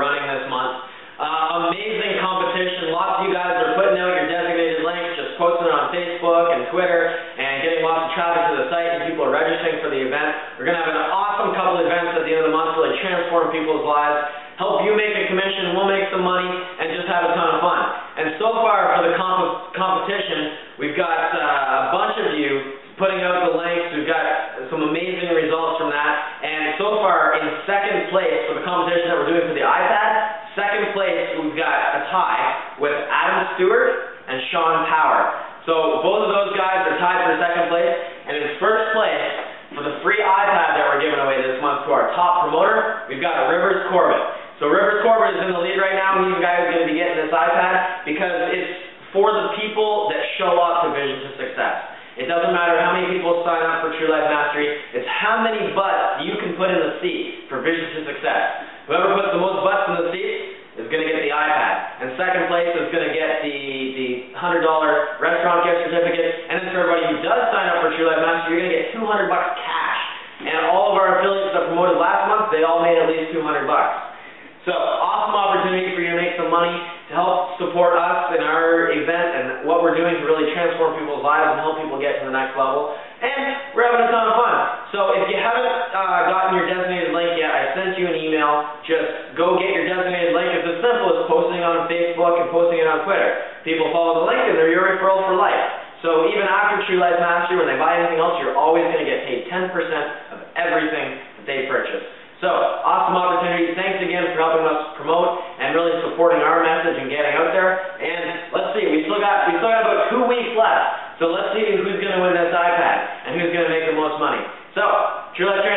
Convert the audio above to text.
running this month. Uh, amazing competition. Lots of you guys are putting out your designated links, just posting it on Facebook and Twitter, and getting lots of traffic to the site, and people are registering for the event. We're going to have an awesome couple events at the end of the month, really transform people's lives, help you make a commission, we'll make some money, and just have a ton of fun. And so far for the comp competition, we've got so far in second place for the competition that we're doing for the iPad, second place we've got a tie with Adam Stewart and Sean Power. So both of those guys are tied for second place, and in first place, for the free iPad that we're giving away this month to our top promoter, we've got Rivers Corbett. So Rivers Corbett is in the lead right now, he's the guy who's going to be getting this iPad, because it's for the people that show up to Vision to Success. It doesn't matter how many people sign up for True Life Mastery, how many butts you can put in the seat for Vision to Success. Whoever puts the most butts in the seat is going to get the iPad. And second place is going to get the, the $100 restaurant gift certificate. And then for everybody who does sign up for True Life Master, you're going to get 200 bucks cash. And all of our affiliates that promoted last month, they all made at least 200 bucks. So awesome opportunity for you to make some money to help support us in our event and what we're doing to really transform people's lives and help people get to the next level. And we're having a ton of fun. So if you haven't uh, gotten your designated link yet, I sent you an email. Just go get your designated link. It's as simple as posting on Facebook and posting it on Twitter. People follow the link and they're your referral for life. So even after True Life Mastery, when they buy anything else, you're always going to get paid 10% of everything that they purchase. So, awesome opportunity. Thanks again for helping us promote and really supporting our message and getting out there. And let's see, we still got we still got about two weeks left. So let's see who's going to win this iPad and who's going